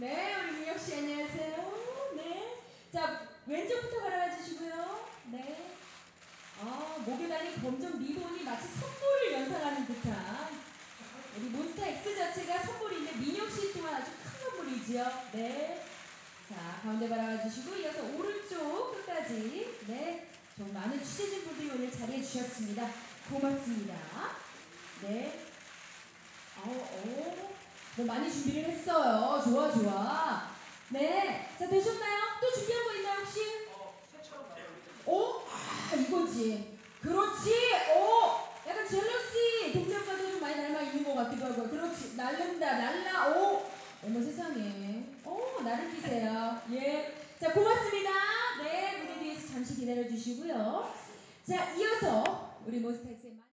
네, 우리 민혁 씨 안녕하세요. 네. 자, 왼쪽부터 바라봐 주시고요. 네. 아, 목에 달린 검정 리본이 마치 선물을 연상하는 듯한 우리 몬스타 X 자체가 선물인데 민혁 씨 또한 아주 큰 선물이지요. 네. 자, 가운데 바라봐 주시고 이어서 오른쪽 끝까지 네. 정 많은 취재진 분들이 오늘 자리해 주셨습니다. 고맙습니다. 네. 아우, 오. 뭐 많이 준비를 했어요. 좋아, 좋아. 네. 자, 되셨나요? 또 준비한 거 있나요, 혹시? 어? 아, 이거지. 그렇지. 오. 약간 젤러시 동작과도 좀 많이 닮아 있는 것 같기도 하고. 그렇지. 날른다, 날라. 오. 어머 세상에. 오, 나를 끼세요. 예. 자, 고맙습니다. 네, 무대 뒤에서 잠시 기다려 주시고요. 자, 이어서 우리 몬스타